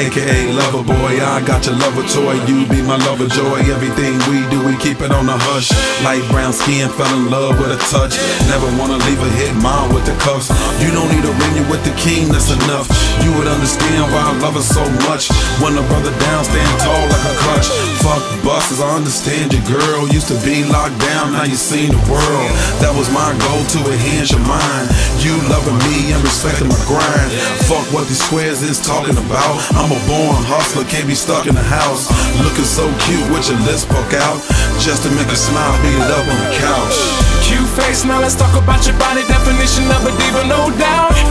aka lover boy. I got your lover toy, you be my lover joy. Everything we do, we keep it on the hush. Light brown skin, fell in love with a touch. Never wanna leave a hit mom with the cuffs. You don't need a ring, you with the king, that's enough. You would understand why I love her so much. When a brother down, stand tall like a crutch. Fuck the buses, I understand your girl. Used to be locked down, now you seen the world. That was my goal to enhance your mind. You loving me and respecting my grind. Fuck what these squares is talking about. I'm a born hustler, can't be stuck in the house. Looking so cute with your lips poke out. Just to make a smile, beat it up on the couch. Cute face, now let's talk about your body definition of a diva, no doubt.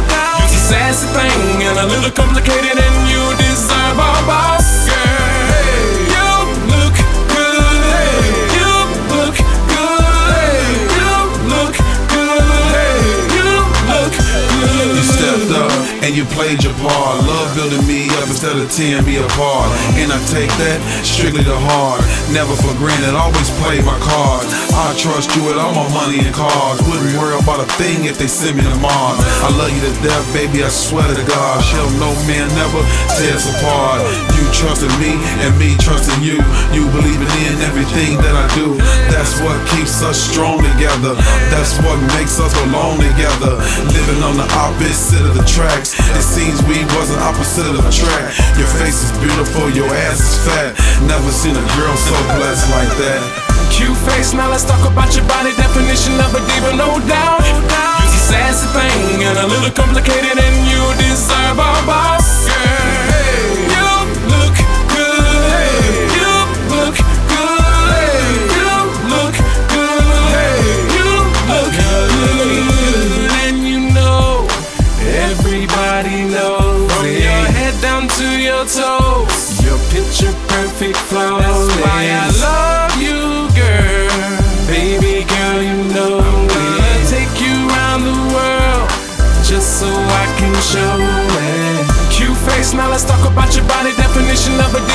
You played your part. Love building me up instead of tearing me apart. And I take that strictly to heart. Never for granted, always play my cards. I trust you with all my money and cars. Wouldn't worry about a thing if they send me to Mars. I love you to death, baby, I swear to God. Show no man never tear us apart. You trusting me and me trusting you. You believing in everything that I do. That's what keeps us strong together. That's what makes us belong together. Living on the opposite of the tracks. It seems we wasn't opposite of the track. Your face is beautiful, your ass is fat. Never seen a girl so blessed like that. Cute face, now let's talk about your body definition of a diva, no doubt. You're a sassy thing and a little complicated, and you deserve a boss. Girl, you look good. You look good. You look good. You look good, and you know everybody knows. Oh, From your head down to your toes, your picture perfect flow. That's why I love about your body definition of a